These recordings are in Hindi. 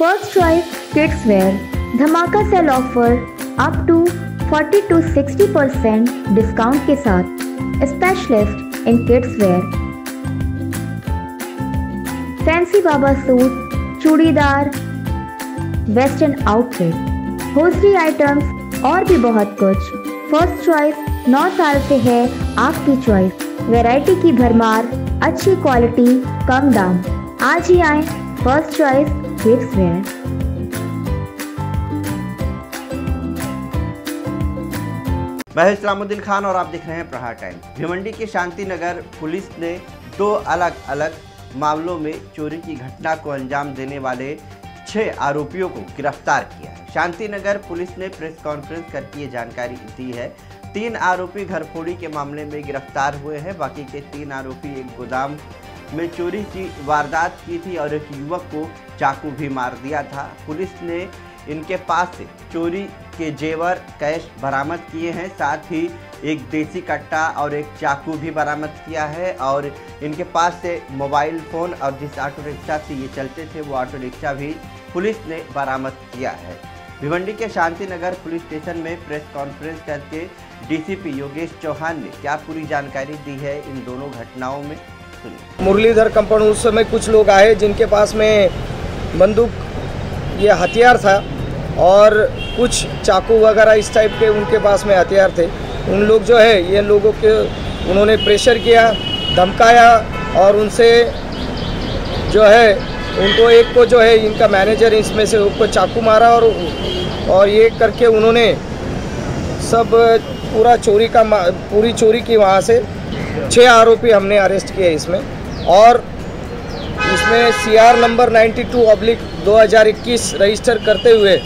First choice kids wear. धमाका sale offer up to 40 to 60 percent discount के साथ specialist in kids wear fancy Baba suit churidar western outfit hosiery items और भी बहुत कुछ. फ़र्स्ट चॉइस नौ साल से है आपकी चॉइस वैरायटी की भरमार, अच्छी क्वालिटी कम दाम. आज ही आए फ़र्स्ट चॉइस किड्स वेयर मैं इस्लामुद्दीन खान और आप देख रहे हैं प्रहार टाइम। भिवंडी के शांति नगर पुलिस ने दो अलग अलग मामलों में चोरी की घटना को अंजाम देने वाले छह आरोपियों को गिरफ़्तार किया है। शांति नगर पुलिस ने प्रेस कॉन्फ्रेंस करके ये जानकारी दी है। तीन आरोपी घरफोड़ी के मामले में गिरफ़्तार हुए हैं। बाकी के तीन आरोपी एक गोदाम में चोरी की वारदात की थी और एक युवक को चाकू भी मार दिया था। पुलिस ने इनके पास से चोरी के जेवर, कैश बरामद किए हैं। साथ ही एक देसी कट्टा और एक चाकू भी बरामद किया है और इनके पास से मोबाइल फ़ोन और जिस ऑटो रिक्शा से ये चलते थे, वो ऑटो रिक्शा भी पुलिस ने बरामद किया है। भिवंडी के शांति नगर पुलिस स्टेशन में प्रेस कॉन्फ्रेंस करके डीसीपी योगेश चौहान ने क्या पूरी जानकारी दी है इन दोनों घटनाओं में? मुरलीधर कंपाउंड उस समय कुछ लोग आए जिनके पास में बंदूक, ये हथियार था और कुछ चाकू वगैरह इस टाइप के उनके पास में हथियार थे। उन लोग जो है, ये लोगों के, उन्होंने प्रेशर किया, धमकाया और उनसे जो है, उनको एक को जो है, इनका मैनेजर इसमें से उसको चाकू मारा और और ये करके उन्होंने सब पूरा चोरी का पूरी चोरी की वहाँ से छः आरोपी हमने अरेस्ट किए इसमें। और इसमें सी आर नंबर 92 टू अब्लिक दो हज़ार इक्कीस रजिस्टर करते हुए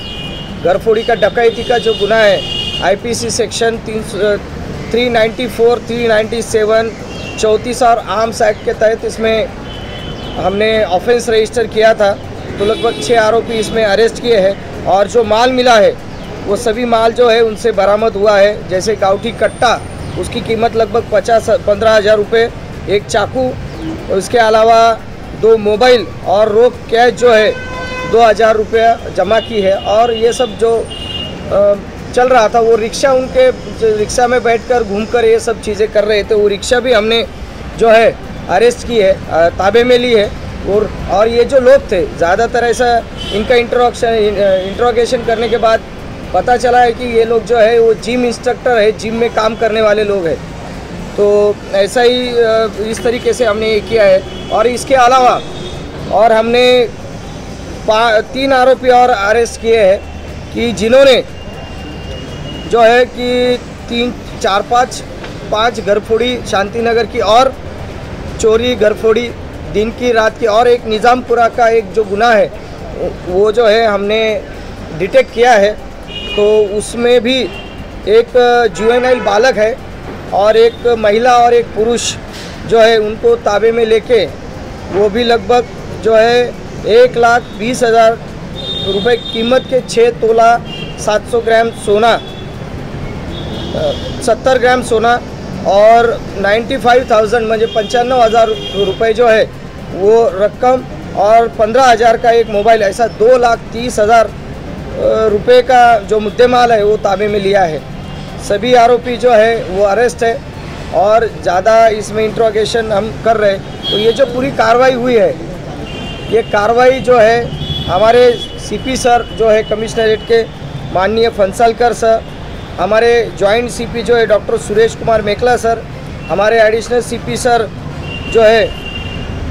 घरफोड़ी का डकैती का जो गुना है आईपीसी सेक्शन तीन three ninety four three ninety seven चौंतीस और आर्म्स एक्ट के तहत इसमें हमने ऑफेंस रजिस्टर किया था। तो लगभग छः आरोपी इसमें अरेस्ट किए हैं। और जो माल मिला है, वो सभी माल जो है उनसे बरामद हुआ है। जैसे गाउठी कट्टा उसकी कीमत लगभग पचास, पंद्रह हज़ार रुपये एक चाकू, उसके अलावा दो मोबाइल और रोक कैश जो है, दो हज़ार रुपया जमा की है। और ये सब जो चल रहा था, वो रिक्शा उनके, रिक्शा में बैठकर घूमकर ये सब चीज़ें कर रहे थे। वो रिक्शा भी हमने जो है, अरेस्ट की है ताबे में ली है। और और ये जो लोग थे, ज़्यादातर ऐसा इनका इंट्रोक्शन इंट्रोगेशन करने के बाद पता चला है कि ये लोग जो है, वो जिम इंस्ट्रक्टर है जिम में काम करने वाले लोग हैं। तो ऐसा ही इस तरीके से हमने ये किया है। और इसके अलावा, और हमने तीन आरोपी और अरेस्ट किए हैं कि जिन्होंने जो है कि तीन, चार, पाँच पाँच घरफोड़ी शांति नगर की और चोरी घरफोड़ी दिन की रात की और एक निज़ामपुरा का एक जो गुना है, वो जो है हमने डिटेक्ट किया है। तो उसमें भी एक जुवेनाइल बालक है और एक महिला और एक पुरुष जो है उनको ताबे में लेके वो भी लगभग जो है एक लाख बीस हज़ार रुपये कीमत के छः तोला सात सौ ग्राम सोना सत्तर ग्राम सोना और नाइन्टी फाइव थाउज़ेंड म्हणजे पंच्याण्णव हज़ार रुपये जो है वो रकम और पंद्रह हज़ार का एक मोबाइल ऐसा दो लाख तीस हज़ार रुपये का जो मुद्देमाल है, वो ताबे में लिया है। सभी आरोपी जो है, वो अरेस्ट है और ज़्यादा इसमें इंट्रोगेशन हम कर रहे हैं। तो ये जो पूरी कार्रवाई हुई है, ये कार्रवाई जो है, हमारे सीपी सर जो है, कमिश्नरेट के माननीय फंसालकर सर, हमारे जॉइंट सीपी जो है, डॉक्टर सुरेश कुमार मेकला सर, हमारे एडिशनल सीपी सर जो है,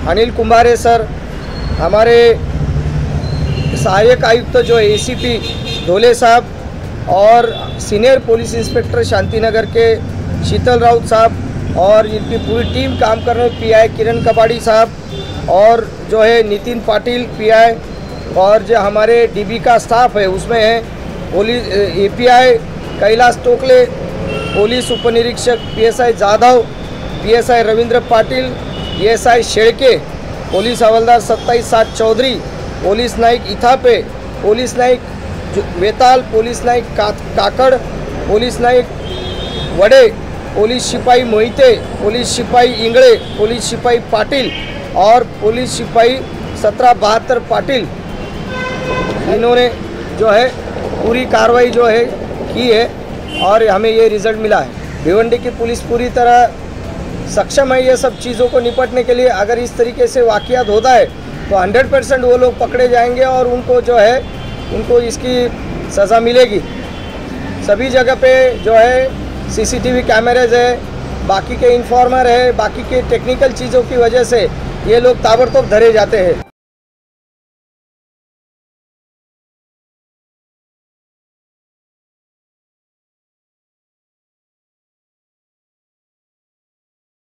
अनिल कुंभारे सर, हमारे सहायक आयुक्त तो जो एसीपी धोले साहब और सीनियर पुलिस इंस्पेक्टर शांतिनगर के शीतल राउत साहब और इनकी पूरी टीम काम कर रहे हैं पीआई किरण कबाड़ी साहब और जो है, नितिन पाटिल पीआई और जो हमारे डीबी का स्टाफ है, उसमें है police API Kailash Tokle, police उपनिरीक्षक PSI Jadhav PSI Ravindra Patil PSI Shedke, police हवलदार सत्ताईस सात चौधरी पोलीस नाईक इथापे पोलीस जु- वेताल पोलीस का काकड पोलीस नाईक वडे पोलीस शिपाई मोहिते पुलिस सिपाही इंगड़े पुलिस सिपाही पाटिल और पुलिस सिपाही सत्रह बहत्तर पाटिल इन्होंने जो है पूरी कार्रवाई जो है की है और हमें ये रिज़ल्ट मिला है भिवंडी की पुलिस पूरी तरह सक्षम है ये सब चीज़ों को निपटने के लिए अगर इस तरीके से वाक़ात होता है तो 100 परसेंट वो लोग पकड़े जाएँगे और उनको जो है, उनको इसकी सज़ा मिलेगी। सभी जगह पे जो है, सीसीटीवी कैमरेज है, बाकी के इन्फॉर्मर है, बाकी के टेक्निकल चीज़ों की वजह से ये लोग ताबड़तोड़ धरे जाते हैं।